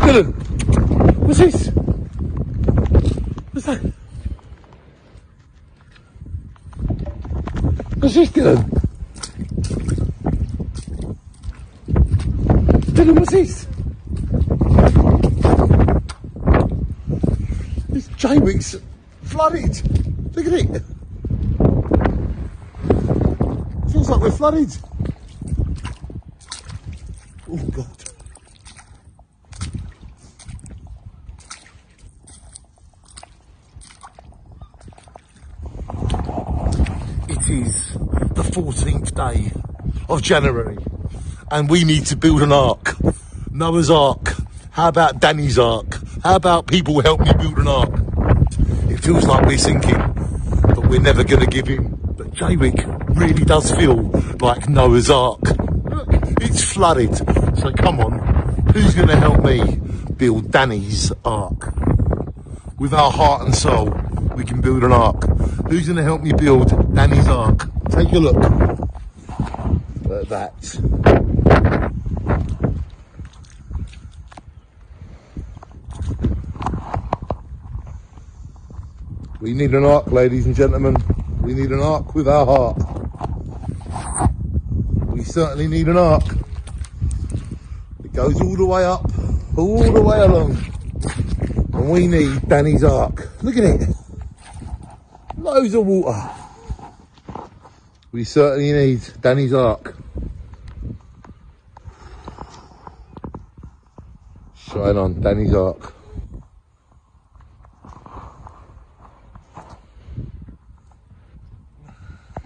Dylan, what's this? What's that? What's this, Dylan? Dylan, what's this? This Jaywick's flooded. Look at it. Feels like we're flooded. Oh God. Is the 14th day of January and we need to build an ark. Noah's Ark. How about Danny's Ark? How about people help me build an ark? It feels like we're sinking, but we're never going to give in. But Jaywick really does feel like Noah's Ark. Look, it's flooded. So come on, who's going to help me build Danny's Ark? With our heart and soul, we can build an ark. Who's going to help me build Danny's Ark? Take a look at that. We need an ark, ladies and gentlemen. We need an ark with our heart. We certainly need an ark. It goes all the way up, all the way along. And we need Danny's ark. Look at it. Loads of water. We certainly need Danny's ark. Shine on, Danny's ark.